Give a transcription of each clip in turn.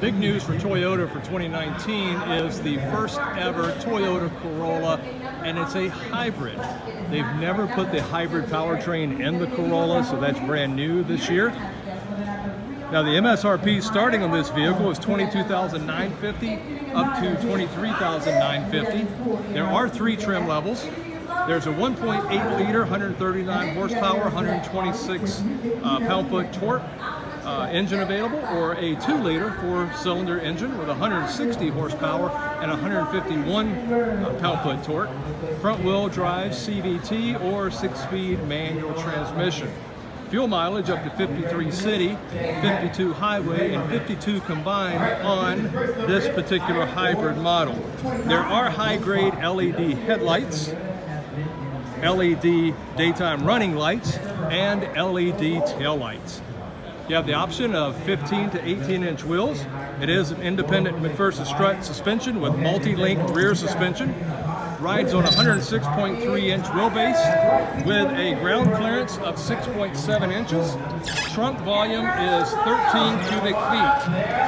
Big news for Toyota for 2019 is the first ever Toyota Corolla, and it's a hybrid. They've never put the hybrid powertrain in the Corolla, so that's brand new this year. Now the MSRP starting on this vehicle is $22,950 up to $23,950. There are three trim levels. There's a 1.8 liter, 139 horsepower, 126 uh, pound-foot torque uh, engine available, or a 2 liter four-cylinder engine with 160 horsepower and 151 uh, pound-foot torque, front-wheel drive CVT or 6-speed manual transmission. Fuel mileage up to 53 city, 52 highway, and 52 combined on this particular hybrid model. There are high-grade LED headlights, LED daytime running lights, and LED tail lights. You have the option of 15 to 18 inch wheels. It is an independent McPherson strut suspension with multi-link rear suspension. Rides on 106.3 inch wheelbase with a ground clearance of 6.7 inches. Trunk volume is 13 cubic feet.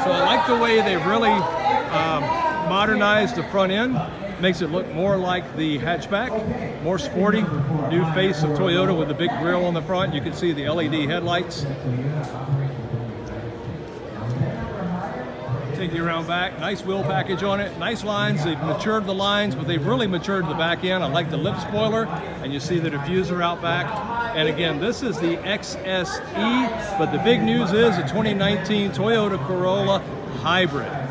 So I like the way they've really um, modernized the front end makes it look more like the hatchback, more sporty. New face of Toyota with the big grille on the front. You can see the LED headlights. Take you around back. Nice wheel package on it. Nice lines. They've matured the lines, but they've really matured the back end. I like the lip spoiler, and you see the diffuser out back. And again, this is the XSE, but the big news is the 2019 Toyota Corolla Hybrid.